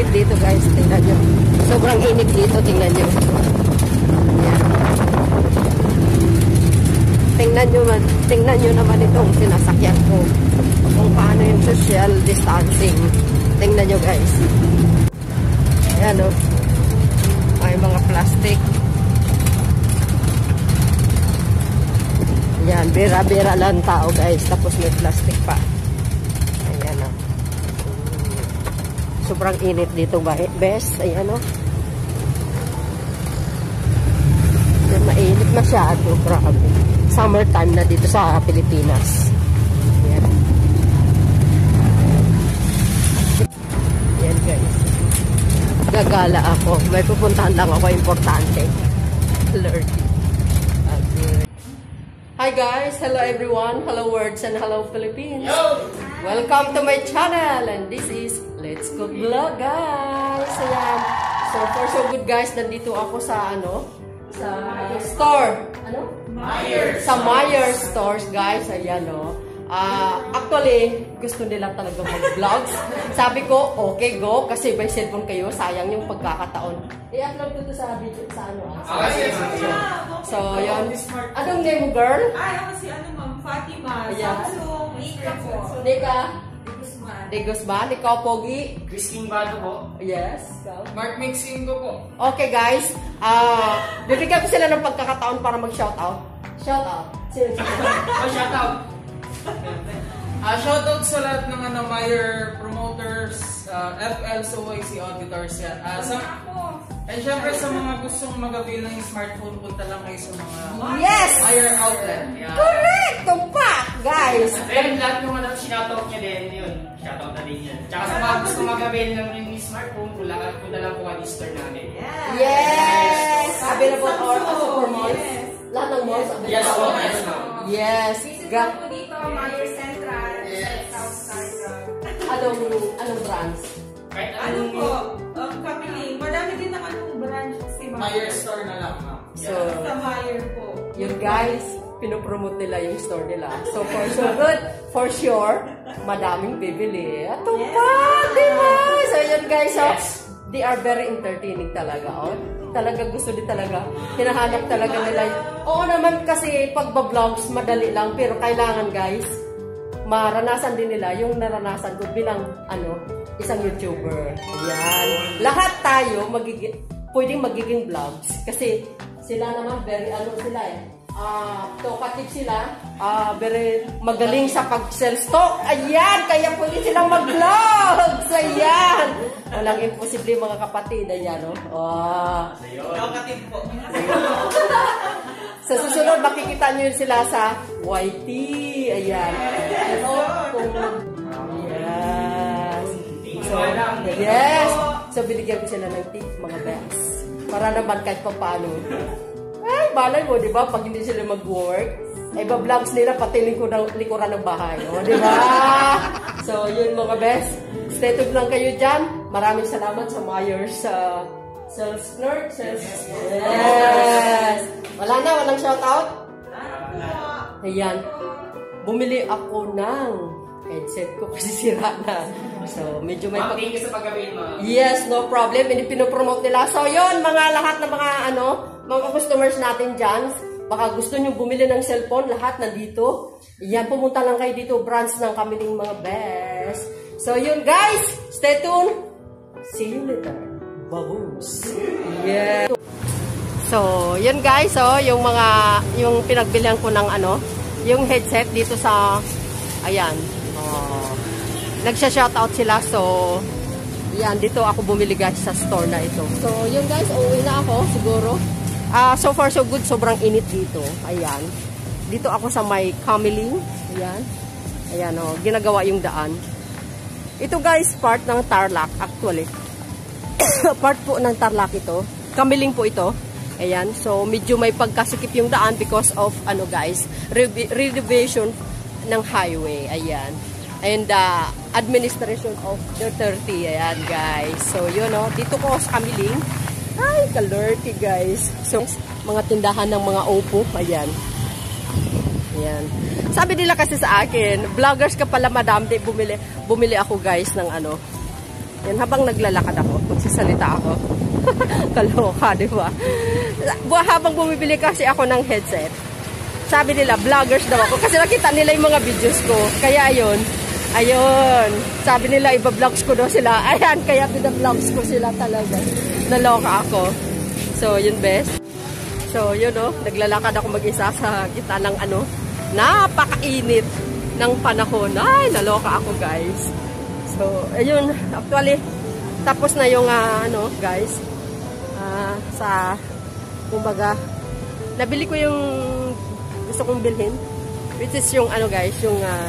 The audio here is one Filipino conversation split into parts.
init dito guys. Tingnan nyo. Sobrang init dito. Tingnan nyo. Yan. Tingnan nyo, man, tingnan nyo naman itong sinasakyan ko. Kung paano yung social distancing. Tingnan nyo guys. Ayan o. Oh. May mga plastic. Ayan, bira-bira lang tao guys. Tapos may plastic pa. Ayan o. Oh. Sobrang init dito ba? Best. Ayan o. Oh. Ayan, mainit masyado. Grabe. Summertime na dito sa Pilipinas. Ayan. Ayan guys. Gagala ako. May pupuntahan lang ako. Importante. Flirty. Hi guys! Hello everyone! Hello words and hello Philippines! Yo! Welcome to my channel! And this is Let's Cook Vlog guys! Ayan. So for so good guys, nandito ako sa ano? Sa store. Ano? Myers! Sa Myers stores guys. Ayan o. Oh. Uh, actually, gusto nila talaga mag-vlogs. Sabi ko, okay, go. Kasi may cellphone kayo, sayang yung pagkakataon. I-upload ko to sa video, sa ano. Ah, ah yes, So, yun. Anong name mo, girl? Ay, ako si ano, ma'am, Fatima. Ayan. Samsung. Ika po. Nika? Guzman. De Guzman. Ikaw, Pogi? Chris King Bado po. Yes. Ikaw? Mark Mixing ko po. Okay, guys. Ah, uh, bibigyan ko sila ng pagkakataon para mag-shoutout. Shoutout. Sino oh, shoutout. Uh, shoutout sa lahat ng ano, Meyer promoters, uh, FL, SOYC auditors yan. Uh, sa, and syempre sa mga gustong mag-avail ng smartphone, punta lang kayo sa mga yes! Meyer outlet. Yeah. Correct! Tumpak, guys! Then lahat ng ano, shoutout niya din, yun. Shoutout na din yan. Tsaka sa mga gusto mag-avail ng yung smartphone, punta lang, punta lang po ang store namin. Yes! yes! Available all for malls. Lahat ng malls available. Yes, po. Yes, Yes. Visit po dito, Mayer Central, yes. South Star. Anong, anong branch? Kahit Ano po? Um, Kapiling. Madami din naman pong branch si Mayer. Meyer store na lang, ma'am. So, Sa Mayer po. yun guys, pinopromote nila yung store nila. So, for sure, good, for sure, madaming bibili. At pa, Yes. di ba? So, yun guys, so, they are very entertaining talaga, oh. Talaga gusto din talaga. Hinahanap talaga nila. Oo naman kasi pagba-vlogs, madali lang. Pero kailangan guys, maranasan din nila yung naranasan ko bilang ano, isang YouTuber. Ayan. Lahat tayo magiging, pwedeng magiging vlogs. Kasi sila naman very ano sila eh uh, talkative sila, uh, very magaling sa pag-sell stock. Ayan, kaya pwede silang mag-vlog. So, ayan. Walang imposible mga kapatid. Ayan, no? Oh. Talkative po. sa susunod, makikita nyo yun sila sa YT. Ayan. Ano? Kung... Yes. So, yes. So, binigyan ko sila ng tip, mga best. Para naman kahit pa paano ay, balay mo, di ba? Pag hindi sila mag-work, ay ba-vlogs nila pati likuran, likuran ng bahay. O, di ba? so, yun mga best. Stay tuned lang kayo dyan. Maraming salamat sa Myers uh, Sales Nerd. Sales. Yes! Wala na, walang shoutout? Ayan. Bumili ako ng headset ko kasi sira na. So, medyo may... Ma'am, thank you sa pag-avail mo. Yes, no problem. Pinopromote nila. So, yun, mga lahat ng mga ano, mga customers natin dyan, baka gusto nyo bumili ng cellphone, lahat nandito. Yan, pumunta lang kayo dito, branch ng kamiling mga best. So, yun guys, stay tuned. See you later. Baboos. Yeah. So, yun guys, oh, yung mga, yung pinagbilihan ko ng ano, yung headset dito sa, ayan, nagsha-shoutout sila, so, yan, dito ako bumili guys sa store na ito. So, yun guys, uuwi na ako, siguro. Uh, so far so good, sobrang init dito. Ayan. Dito ako sa may Kamiling. Ayan. Ayan o, oh, ginagawa yung daan. Ito guys, part ng Tarlac actually. part po ng Tarlac ito. Kamiling po ito. Ayan, so medyo may pagkasikip yung daan because of ano guys, renovation ng highway. Ayan. And uh, administration of 30. Ayan guys. So yun o, oh, dito ko sa Kamiling. Ay, kalorty guys. So, mga tindahan ng mga Oppo. Ayan. Ayan. Sabi nila kasi sa akin, vloggers ka pala madam, di bumili, bumili ako guys ng ano, Yan, habang naglalakad ako, magsasalita ako. Kaloka, di ba? Habang bumibili kasi ako ng headset, sabi nila, vloggers daw ako. Kasi nakita nila yung mga videos ko. Kaya ayun, ayun. Sabi nila, iba-vlogs ko daw sila. Ayan, kaya pinavlogs ko sila talaga. Naloka ako. So, yun best. So, yun o, naglalakad ako mag-isa sa gitna ng ano, napakainit ng panahon. Ay, naloka ako guys. So, ayun, actually, tapos na yung ah, ano, guys, ah, sa, kumbaga, nabili ko yung gusto kong bilhin, which is yung ano guys, yung ah,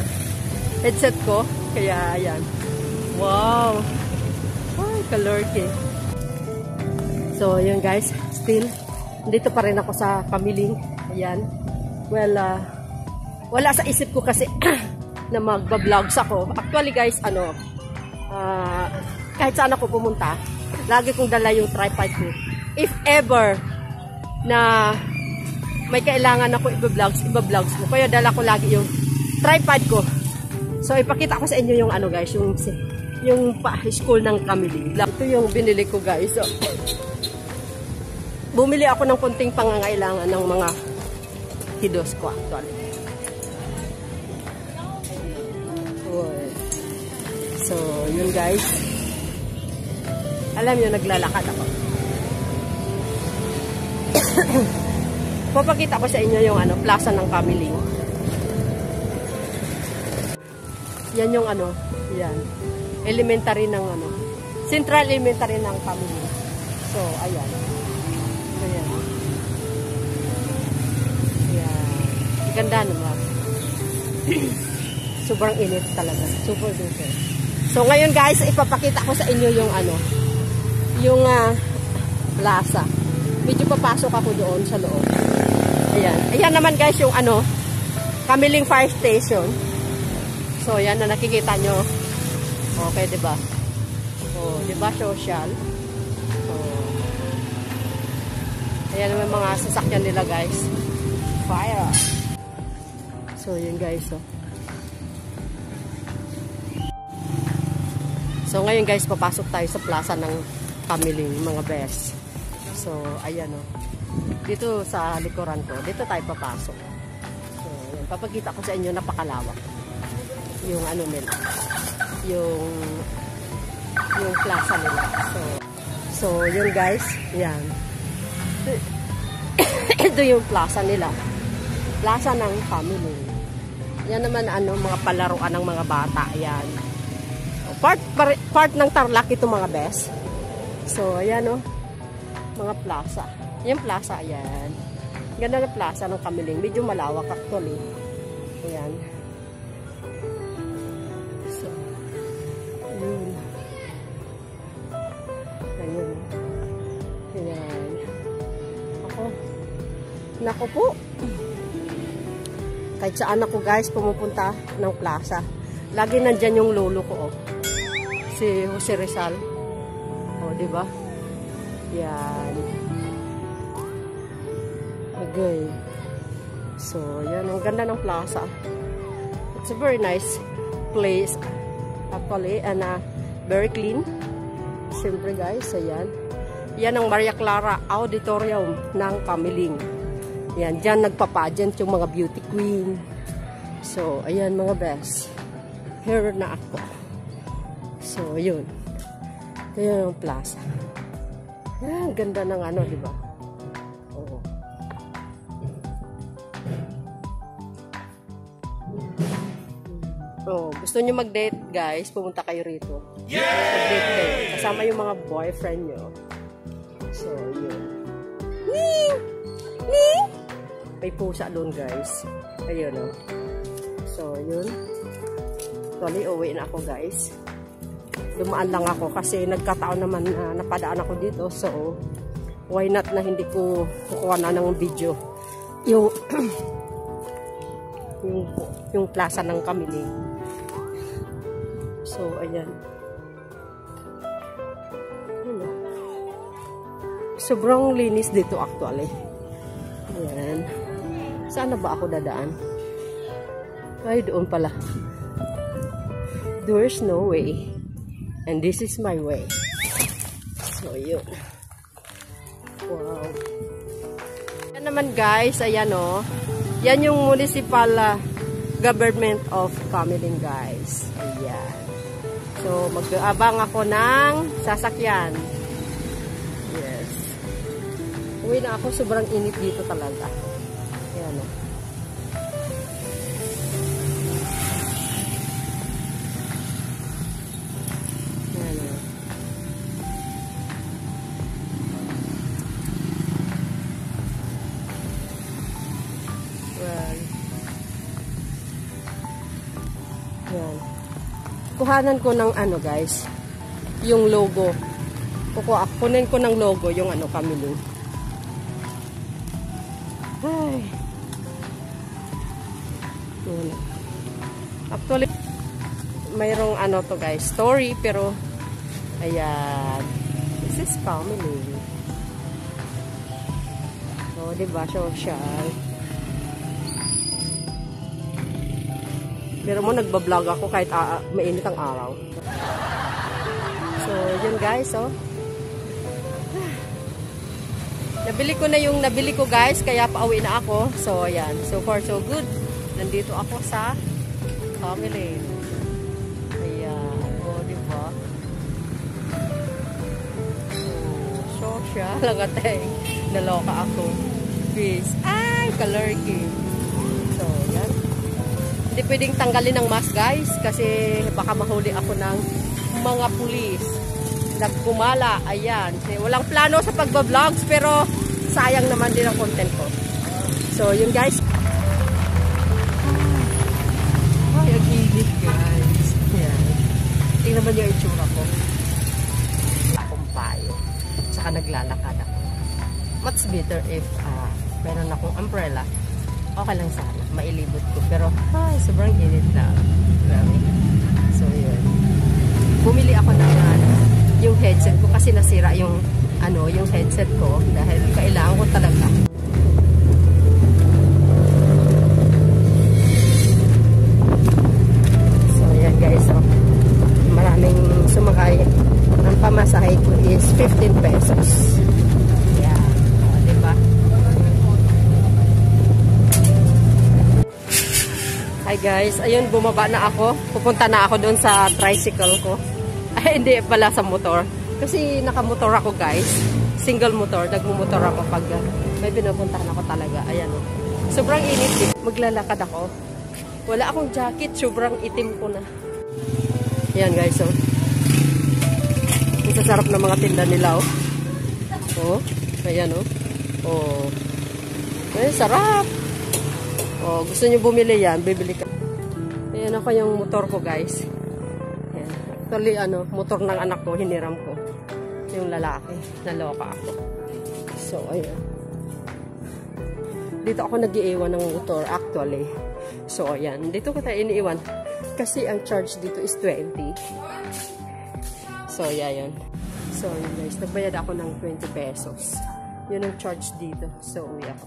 headset ko. Kaya, ayan. Wow! Ay, kalorky. So, yun guys, still, dito pa rin ako sa Kamiling. Ayan. Well, ah, wala sa isip ko kasi na magba-vlogs ako. Actually guys, ano, ah, kahit saan ako pumunta, lagi kong dala yung tripod ko. If ever na may kailangan ako i-vlogs, iba-vlogs ko. Kaya dala ko lagi yung tripod ko. So, ipakita ko sa inyo yung ano guys, yung yung pa school ng Kamiling. Ito yung binili ko guys. So, bumili ako ng konting pangangailangan ng mga kiddos ko actually. So, yun guys. Alam nyo, naglalakad ako. Papakita ko sa inyo yung ano, plaza ng Kamiling. Yan yung ano, yan. Elementary ng ano, Central Elementary ng Kamiling. So, ayan. Ayan. Ayan. Ganda naman. Sobrang init talaga. Super duper. So, ngayon guys, ipapakita ko sa inyo yung ano, yung ah, plaza. Medyo papasok ako doon sa loob. Ayan. Ayan naman guys yung ano, Kamiling Fire Station. So, yan na nakikita nyo. Okay, di ba? Oh, di ba social? Oh. Ayan naman mga sasakyan nila guys. Fire. So, yun guys. Oh. So, ngayon guys, papasok tayo sa plaza ng Kamiling, mga best. So, ayan o. Dito sa likuran ko, dito tayo papasok. So, ayan, papakita ko sa inyo, napakalawak. Yung ano nila. Yung yung plaza nila. So, so yun guys, yan. Ito yung plaza nila. Plaza ng family. Yan naman ano, mga palaruan ng mga bata. Yan. Part, part, ng Tarlac ito mga best. So, ayan o. Mga plaza. Yan plaza, ayan. Ganda na plaza ng Kamiling. Medyo malawak actually. Ayan. Nako po. Kahit saan ako guys pumupunta ng plaza. Lagi nandyan yung lolo ko oh. Si Jose Rizal. Oh, di ba? Yan. Okay. So, yan. Ang ganda ng plaza. It's a very nice place. Actually, and uh, very clean. Siyempre guys, ayan. Yan ang Maria Clara Auditorium ng Kamiling. Yan, dyan nagpapageant yung mga beauty queen. So, ayan mga best. Here na ako. So, yun. Ayan ang plaza. Yan, ganda ng ano, di ba? Oo. Oh, gusto niyo mag-date, guys? Pumunta kayo rito. Kayo. Kasama yung mga boyfriend nyo. So, yun. Ning! Ning! May pusa doon, guys. Ayun, oh. So, yun. Actually, uwi na ako, guys. Dumaan lang ako kasi nagkataon naman na napadaan ako dito. So, why not na hindi ko kukuha na ng video. Yung yung, yung plaza ng Kamiling. So, ayan. Ano? Sobrang linis dito actually. Ayan. Saan na ba ako dadaan? Ay, doon pala. There's no way. And this is my way. So, yun. Wow. Yan naman guys, ayan o. Yan yung municipal uh, government of Camelin guys. Ayan. So, mag-abang ako ng sasakyan. Yes. Uwi na ako. Sobrang init dito talaga. Kuhanan ko ng ano guys, yung logo. Kukuha, kunin ko ng logo yung ano kami Ay. Yun. Actually, mayroong ano to guys, story pero ayan. This is family. Oh, diba? Social. Pero mo nagbablog ako kahit uh, mainit ang araw. So, yun guys, oh. Nabili ko na yung nabili ko guys, kaya pauwi na ako. So, ayan. So far, so good. Nandito ako sa family. Ayan. O, di ba? So, social. Lagatay. Naloka ako. Peace. Ay, kalurky. Hindi pwedeng tanggalin ng mask guys kasi baka mahuli ako ng mga pulis. Nagkumala, ayan. Walang plano sa pagbablog pero sayang naman din ang content ko. So, yun guys. Ay, ang guys. Ayan. Tingnan mo yung itsura ko. Akong payo. Tsaka naglalakad ako. Much better if uh, meron akong umbrella okay lang sana. Mailibot ko. Pero, ay, sobrang init na. Grabe. So, yun. Bumili ako ng ano, yung headset ko kasi nasira yung ano, yung headset ko dahil kailangan ko talaga. So, yan guys. So, maraming sumakay. Ang pamasahe ko is 15 pesos. Yeah. O, diba? Hi guys, ayun bumaba na ako. Pupunta na ako doon sa tricycle ko. Ay, hindi pala sa motor. Kasi nakamotor ako guys. Single motor. Nagmumotor ako pag uh, may pinupuntahan ako talaga. Ayan o. Sobrang init eh. Maglalakad ako. Wala akong jacket. Sobrang itim ko na. Ayan guys oh. Ang sasarap ng mga tinda nila oh. Oh. Ayan oh. Oh. Ay, sarap. Oh, gusto niyo bumili yan, bibili ka. Ayan ako yung motor ko, guys. Ayan. Actually, ano, motor ng anak ko, hiniram ko. Yung lalaki, naloka ako. So, ayan. Dito ako nag-iiwan ng motor, actually. So, ayan. Dito ko tayo iniiwan. Kasi ang charge dito is 20. So, yeah, yun. So, yun guys. Nagbayad ako ng 20 pesos. Yun ang charge dito. So, uwi ako.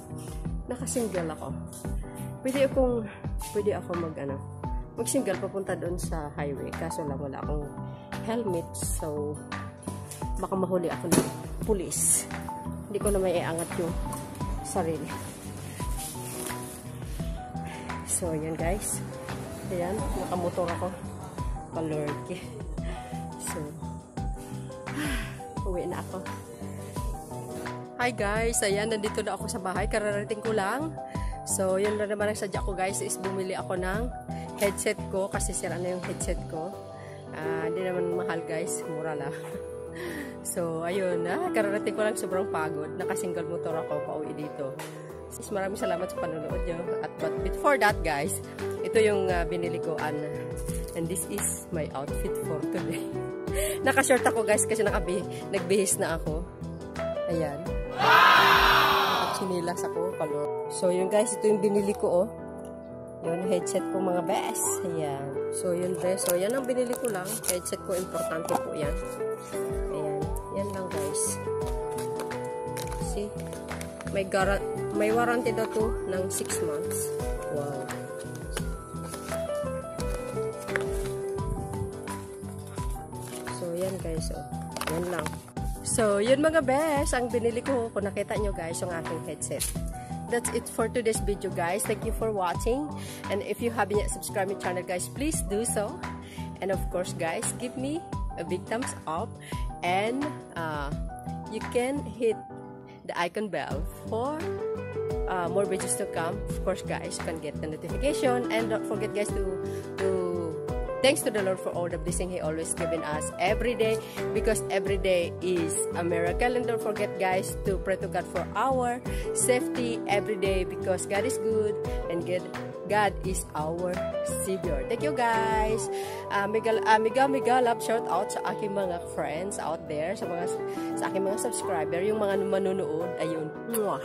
Nakasingle ako pwede akong pwede ako mag ano mag single papunta doon sa highway kaso lang wala akong helmet so baka mahuli ako ng pulis. Hindi ko na may iangat yung sarili. So yan guys. Ayan nakamotor ako. Palurky so uwi na ako. Hi guys. Ayan nandito na ako sa bahay. Kararating ko lang So, yun na naman ang sadya ko guys is bumili ako ng headset ko kasi sira na yung headset ko. Hindi uh, naman mahal guys, mura lang. so, ayun, ah, kararating ko lang sobrang pagod. Naka-single motor ako pauwi dito. So, maraming salamat sa panonood nyo. At but before that guys, ito yung uh, binili ko and, and this is my outfit for today. Naka-short ako guys kasi nakabi nagbihis na ako. Ayan. Chinilas ako, kalor. So, yun guys, ito yung binili ko, oh. Yun, headset ko mga best. Ayan. So, yun guys. So, yan ang binili ko lang. Headset ko, importante po yan. Ayan. Yan lang guys. See? May, may warranty daw to ng 6 months. Wow. So, guys. So, yan lang. So, yun mga bes, ang binili ko. Kung nakita nyo guys, yung aking headset. That's it for today's video guys. Thank you for watching. And if you haven't yet subscribed my channel guys, please do so. And of course guys, give me a big thumbs up. And uh, you can hit the icon bell for uh, more videos to come. Of course guys, you can get the notification. And don't forget guys to, to Thanks to the Lord for all the blessing He always given us every day because every day is a miracle. And don't forget guys to pray to God for our safety every day because God is good and God, God is our Savior. Thank you guys. Uh, mega, uh, mega, mega love shout out sa aking mga friends out there, sa mga sa aking mga subscriber, yung mga manonood. Ayun. Mwah.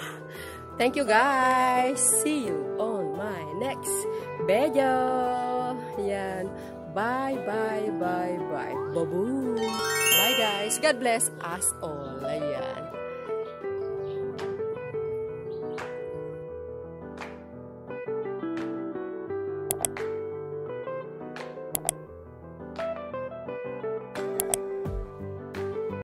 Thank you guys. See you on my next video. Yan. Bye, bye, bye, bye. Babu. Bye, guys. God bless us all.